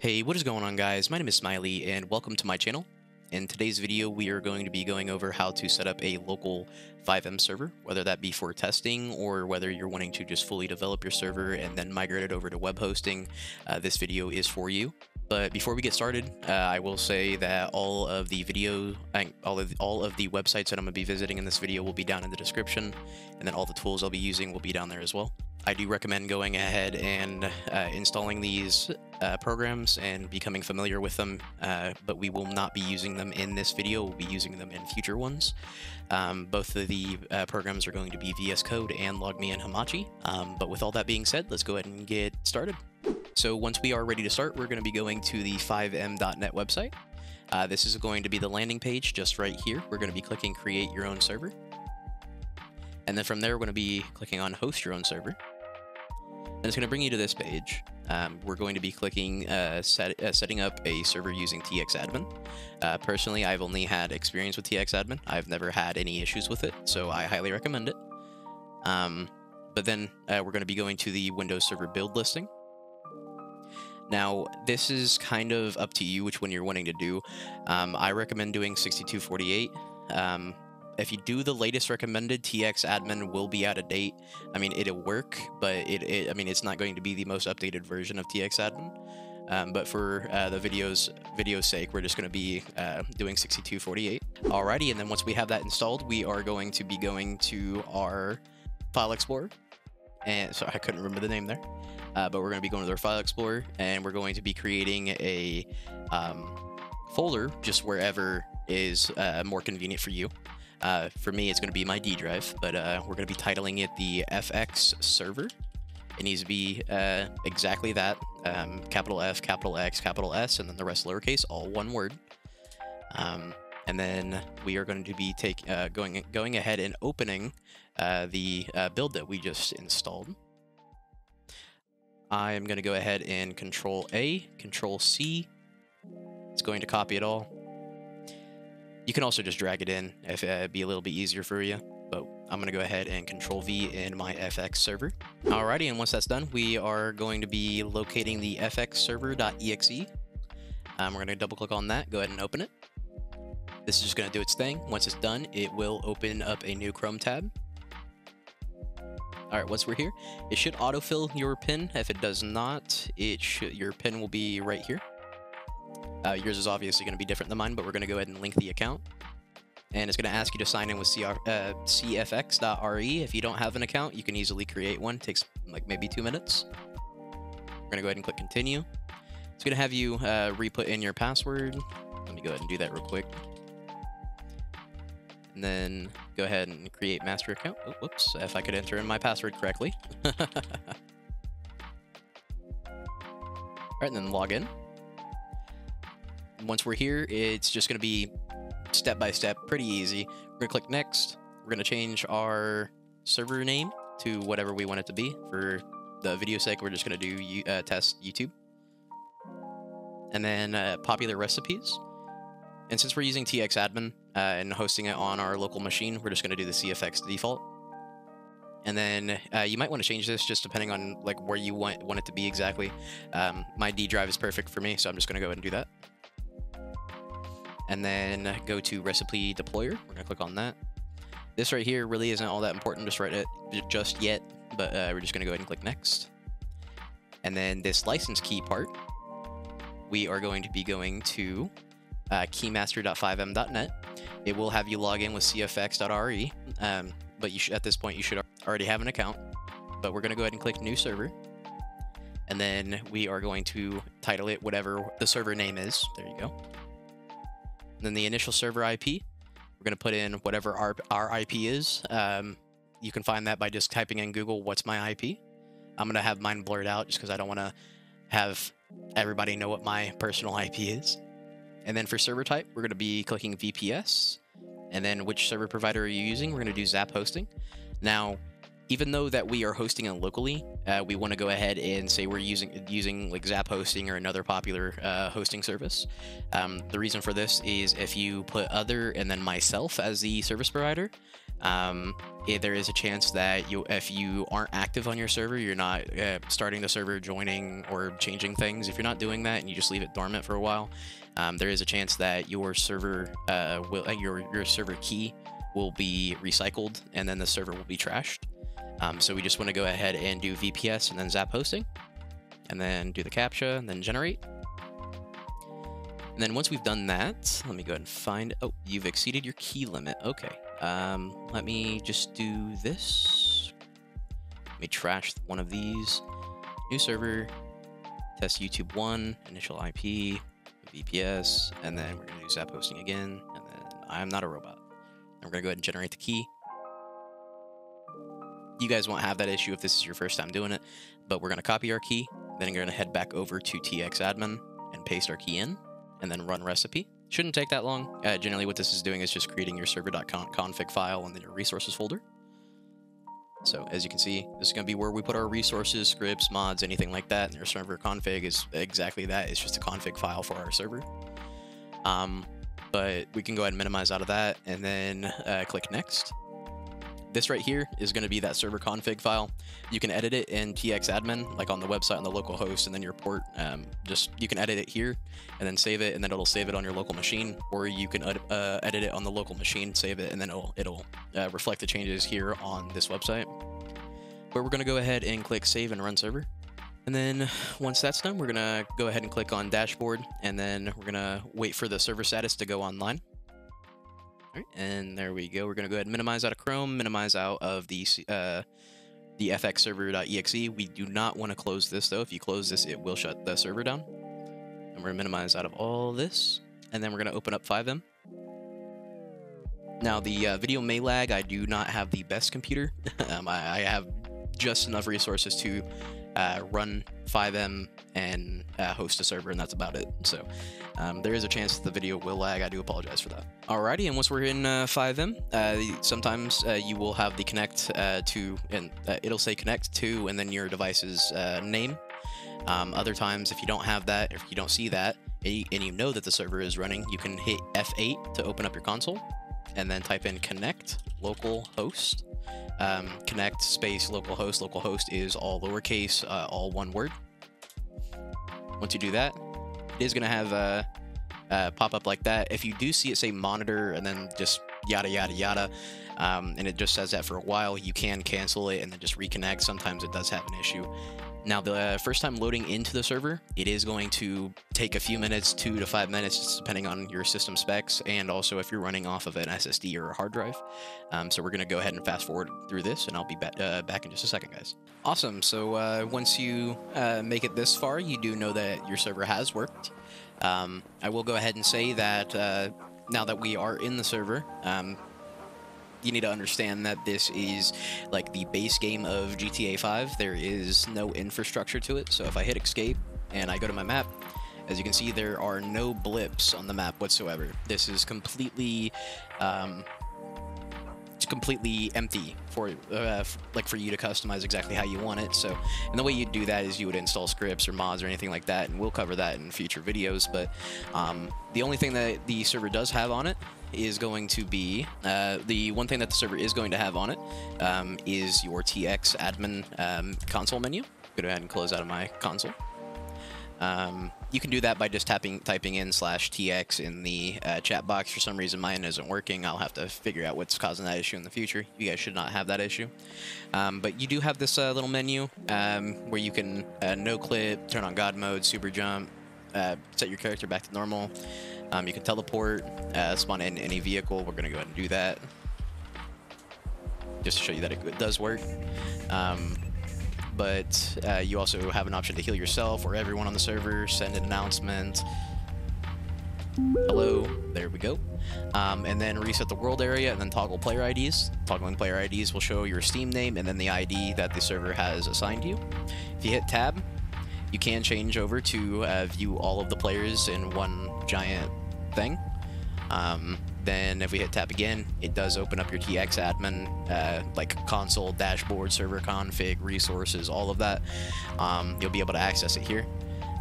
Hey, what is going on guys? My name is Smiley and welcome to my channel. In today's video, we are going to be going over how to set up a local FiveM server, whether that be for testing or whether you're wanting to just fully develop your server and then migrate it over to web hosting. Uh, this video is for you. But before we get started, uh, I will say that all of the video, all of the, all of the websites that I'm going to be visiting in this video will be down in the description, and then all the tools I'll be using will be down there as well. I do recommend going ahead and uh, installing these uh, programs and becoming familiar with them, uh, but we will not be using them in this video. We'll be using them in future ones. Um, both of the uh, programs are going to be VS Code and LogMeIn Hamachi. Um, but with all that being said, let's go ahead and get started. So once we are ready to start, we're going to be going to the fivem.net website. Uh, this is going to be the landing page just right here. We're going to be clicking create your own server. And then from there, we're going to be clicking on host your own server. And it's going to bring you to this page. Um, we're going to be clicking uh, set, uh, setting up a server using TXAdmin. Uh, personally, I've only had experience with TXAdmin. I've never had any issues with it, so I highly recommend it. Um, but then uh, we're going to be going to the Windows Server build listing. Now, this is kind of up to you which one you're wanting to do. Um, I recommend doing 6248. If you do the latest recommended, TX admin will be out of date. I mean, it'll work, but it, it I mean, it's not going to be the most updated version of TXAdmin. Um, but for uh, the video's video's sake, we're just going to be uh, doing 6248. Alrighty, and then once we have that installed, we are going to be going to our File Explorer. And so I couldn't remember the name there. Uh, but we're going to be going to our File Explorer, and we're going to be creating a um, folder just wherever is uh, more convenient for you. Uh, for me, it's going to be my D drive, but uh, we're going to be titling it the FX server. It needs to be uh, exactly that, um, capital F, capital X, capital S, and then the rest lowercase, all one word. Um, and then we are going to be take, uh, going, going ahead and opening uh, the uh, build that we just installed. I'm going to go ahead and Control A, Control C. It's going to copy it all. You can also just drag it in if it'd be a little bit easier for you. But I'm going to go ahead and Control V in my FX server. Alrighty, and once that's done, we are going to be locating the fxserver.exe. Um, we're going to double click on that, go ahead and open it. This is just going to do its thing. Once it's done, it will open up a new Chrome tab. All right, once we're here, it should autofill your pin. If it does not, it should your pin will be right here. Uh, yours is obviously going to be different than mine, but we're going to go ahead and link the account. And it's going to ask you to sign in with CR, uh, cfx.re. If you don't have an account, you can easily create one. It takes like maybe two minutes. We're going to go ahead and click continue. It's going to have you uh, re-put in your password. Let me go ahead and do that real quick. And then go ahead and create master account. Oh, whoops, if I could enter in my password correctly. All right, and then log in once we're here, it's just going to be step by step, pretty easy. We're going to click next. We're going to change our server name to whatever we want it to be. For the video sake, we're just going to do uh, test YouTube. And then uh, popular recipes. And since we're using TXAdmin uh, and hosting it on our local machine, we're just going to do the CFX default. And then uh, you might want to change this just depending on like where you want, want it to be exactly. Um, my D drive is perfect for me, so I'm just going to go ahead and do that and then go to recipe deployer. We're gonna click on that. This right here really isn't all that important just right just yet, but uh, we're just gonna go ahead and click next. And then this license key part, we are going to be going to uh, keymaster.fivem.net. It will have you log in with cfx.re, um, but you at this point you should already have an account. But we're to go ahead and click new server. And then we are going to title it whatever the server name is. There you go then the initial server IP. We're going to put in whatever our, our IP is. Um, you can find that by just typing in Google, what's my IP? I'm going to have mine blurred out just because I don't want to have everybody know what my personal IP is. And then for server type, we're going to be clicking VPS. And then which server provider are you using? We're going to do Zap Hosting. Now, even though that we are hosting it locally, uh, we want to go ahead and say we're using using like Zap Hosting or another popular uh, hosting service. Um, the reason for this is if you put other and then myself as the service provider, um, it, there is a chance that you, if you aren't active on your server, you're not uh, starting the server, joining or changing things. If you're not doing that and you just leave it dormant for a while, um, there is a chance that your server uh, will uh, your your server key will be recycled and then the server will be trashed. Um, so we just want to go ahead and do VPS and then Zap hosting, and then do the CAPTCHA and then generate. And then once we've done that, let me go ahead and find, oh, you've exceeded your key limit. Okay, um, let me just do this. Let me trash one of these. New server, test YouTube 1, initial IP, VPS, and then we're to do Zap hosting again, and then I'm not a robot. And we're going to go ahead and generate the key. You guys won't have that issue if this is your first time doing it, but we're going to copy our key, then we're going to head back over to txadmin and paste our key in, and then run recipe. Shouldn't take that long. Uh, generally what this is doing is just creating your server.config file and then your resources folder. So as you can see, this is going to be where we put our resources, scripts, mods, anything like that. And your server config is exactly that. It's just a config file for our server. Um, but we can go ahead and minimize out of that and then uh, click next. This right here is going to be that server config file. You can edit it in txadmin, like on the website on the local host, and then your port. Um, just you can edit it here, and then save it, and then it'll save it on your local machine. Or you can uh, edit it on the local machine, save it, and then it'll it'll uh, reflect the changes here on this website. But we're going to go ahead and click save and run server. And then once that's done, we're going to go ahead and click on dashboard, and then we're going to wait for the server status to go online and there we go. We're going to go ahead and minimize out of Chrome, minimize out of the uh, the fxserver.exe. We do not want to close this, though. If you close this, it will shut the server down. And we're going to minimize out of all this, and then we're going to open up FiveM. Now, the uh, video may lag. I do not have the best computer. um, I, I, have just enough resources to uh, run FiveM and uh, host a server, and that's about it. So um, there is a chance that the video will lag. I do apologize for that. Alrighty, and once we're in uh, FiveM, uh, sometimes uh, you will have the connect uh, to, and it'll say connect to, and then your device's name. Um, other times, if you don't have that, if you don't see that, and you know that the server is running, you can hit F8 to open up your console, and then type in connect local host um, connect space localhost. Localhost is all lowercase, uh, all one word. Once you do that, it is going to have a, a pop up like that. If you do see it say monitor and then just yada yada yada, um, and it just says that for a while, you can cancel it and then just reconnect. Sometimes it does have an issue. Now, the uh, first time loading into the server, it is going to take a few minutes, two to five minutes, depending on your system specs, and also if you're running off of an SSD or a hard drive. Um, so we're going to go ahead and fast forward through this, and I'll be ba uh, back in just a second, guys. Awesome. So uh, once you uh, make it this far, you do know that your server has worked. Um, I will go ahead and say that uh, now that we are in the server, um, you need to understand that this is like the base game of GTA 5. There is no infrastructure to it. So if I hit escape and I go to my map, as you can see, there are no blips on the map whatsoever. This is completely um, completely empty for uh, like for you to customize exactly how you want it. So, and the way you do that is you would install scripts or mods or anything like that, and we'll cover that in future videos. But um, the only thing that the server does have on it is going to be uh, the one thing that the server is going to have on it um, is your TX admin um, console menu. Go ahead and close out of my console. Um, you can do that by just tapping, typing in slash tx in the uh, chat box. For some reason, mine isn't working. I'll have to figure out what's causing that issue in the future. You guys should not have that issue. Um, but you do have this uh, little menu um, where you can uh, no clip, turn on God mode, super jump, uh, set your character back to normal. Um, you can teleport, uh, spawn in any vehicle. We're going to go ahead and do that. Just to show you that it does work. Um, but uh, you also have an option to heal yourself or everyone on the server, send an announcement. Hello, there we go. Um, and then reset the world area and then toggle player IDs. Toggling player IDs will show your Steam name and then the ID that the server has assigned you. If you hit tab, you can change over to uh, view all of the players in one giant thing. Um, Then if we hit tab again, it does open up your TX admin, uh, like console, dashboard, server config, resources, all of that. Um, you'll be able to access it here.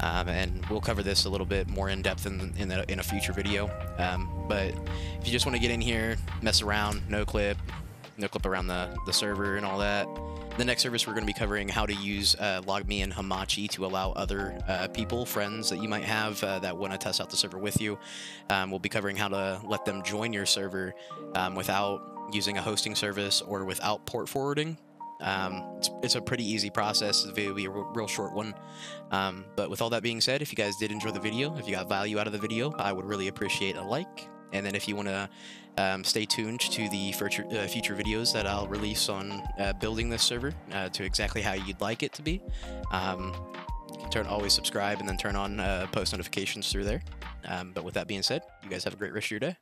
Um, and we'll cover this a little bit more in depth in, in, a, in a future video. Um, but if you just want to get in here, mess around, no clip, no clip around the, the server and all that, the next service we're going to be covering how to use uh, LogMeIn Hamachi to allow other uh, people, friends that you might have uh, that want to test out the server with you. Um, we'll be covering how to let them join your server um, without using a hosting service or without port forwarding. Um, it's, it's, a pretty easy process. It will be a real, short one. Um, but with all that being said, if you guys did enjoy the video, if you got value out of the video, I would really appreciate a like. And then if you want to um, stay tuned to the future, uh, future videos that I'll release on uh, building this server uh, to exactly how you'd like it to be. Um, you can turn always subscribe and then turn on uh, post notifications through there. Um, but with that being said, you guys have a great rest of your day.